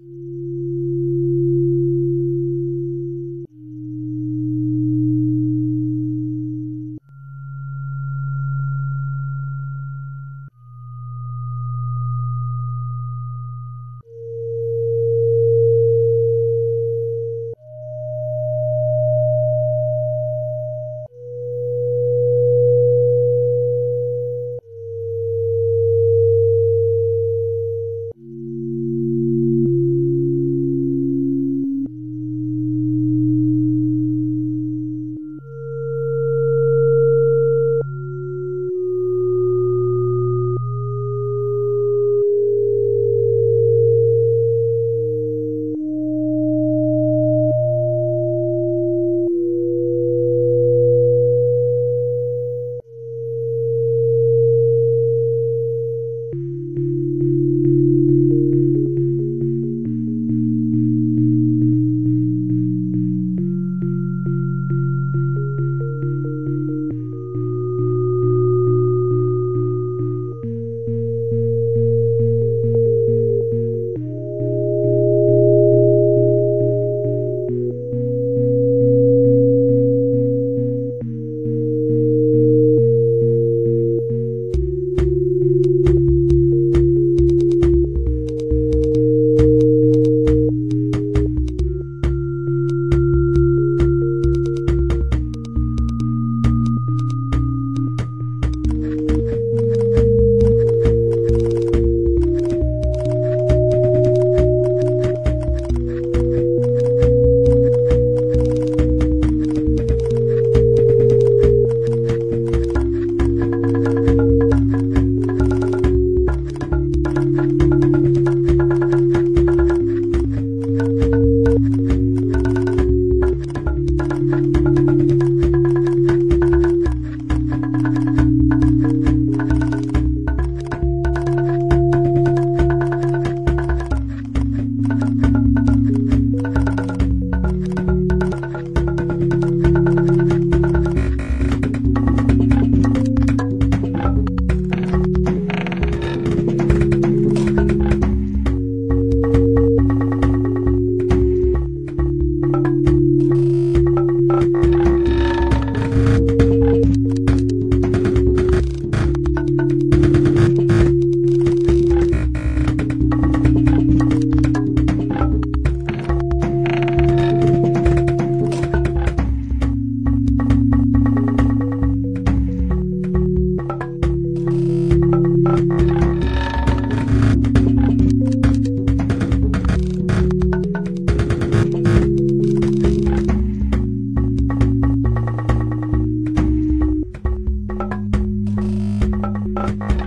you Bye.